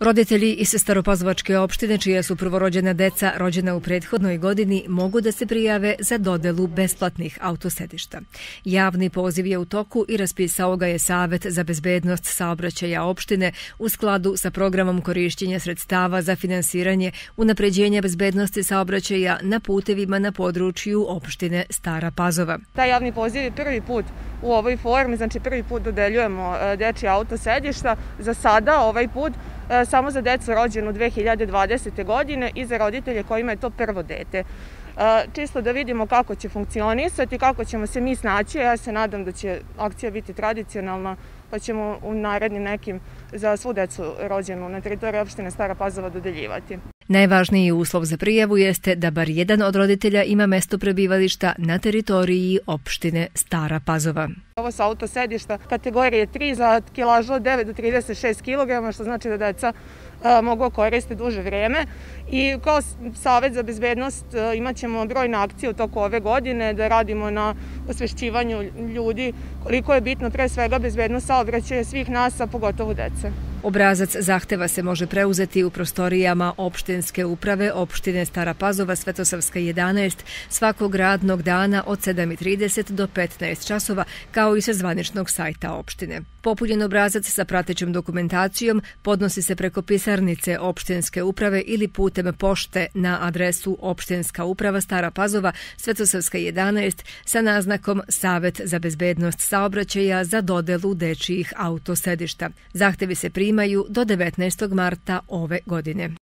Roditelji iz Staropazovačke opštine, čija su prvorođena deca rođena u prethodnoj godini, mogu da se prijave za dodelu besplatnih autosedišta. Javni poziv je u toku i raspisao ga je Savet za bezbednost saobraćaja opštine u skladu sa programom korišćenja sredstava za finansiranje unapređenja bezbednosti saobraćaja na putevima na području opštine Stara Pazova. Taj javni poziv je prvi put u ovoj formi, znači prvi put dodeljujemo e, dečje autosedišta. Za sada ovaj put E, samo za decu rođenu 2020. godine i za roditelje kojima je to prvo dete. E, čisto da vidimo kako će funkcionisati, kako ćemo se mi snaći. Ja se nadam da će akcija biti tradicionalna, pa ćemo u narednim nekim za svu decu rođenu na teritoriji opštine Stara Pazova dodeljivati. Najvažniji uslov za prijavu jeste da bar jedan od roditelja ima mesto prebivališta na teritoriji opštine Stara Pazova. Ovo su autosedišta kategorije 3 za kilažu od 9 do 36 kg, što znači da deca e, mogu koristiti duže vreme. I kao Savet za bezbednost e, imat ćemo brojne akcije u toku ove godine da radimo na osvešćivanju ljudi koliko je bitno pre svega bezbednost saobraćaja svih nas, a pogotovo dece. Obrazac zahteva se može preuzeti u prostorijama opštinske uprave opštine Stara Pazova Svetosavska 11 svakog radnog dana od 7.30 do 15 časova kao i sa zvaničnog sajta opštine. Populjen obrazac sa pratećom dokumentacijom podnosi se preko pisarnice opštinske uprave ili putem pošte na adresu opštinska uprava Stara Pazova Svetosavska 11 sa naznakom Savet za bezbednost saobraćaja za dodelu dečijih autosedišta. Zahtevi se primaju do 19. marta ove godine.